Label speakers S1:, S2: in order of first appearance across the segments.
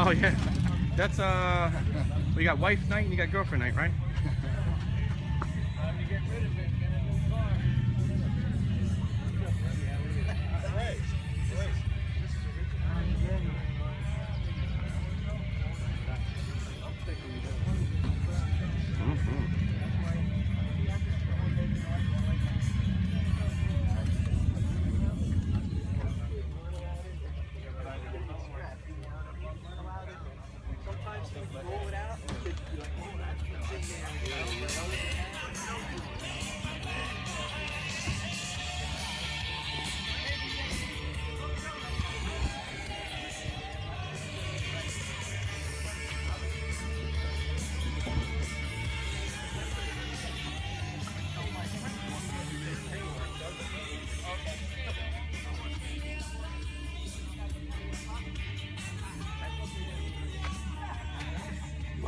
S1: Oh yeah, that's uh, we got wife night and you got girlfriend night, right?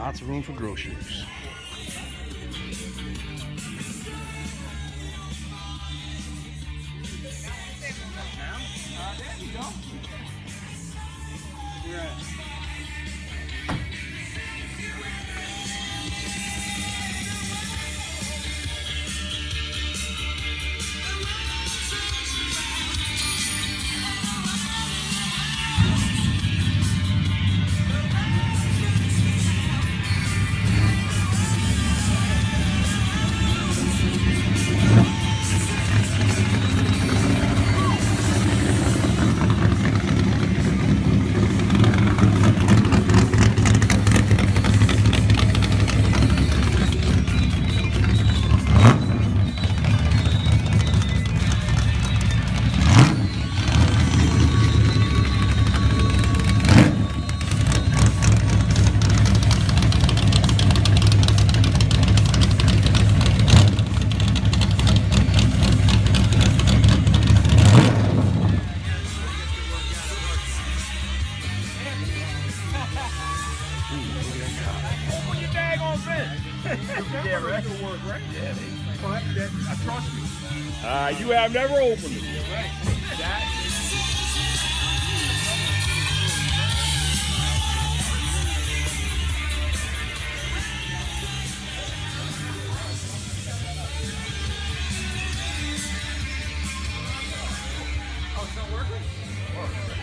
S1: Lots of room for groceries. you go. you.
S2: Yeah, right. Work, right? Yeah, but that, I trust you. Uh, you have never opened it. Yeah, right. That Oh, it's not working? Work.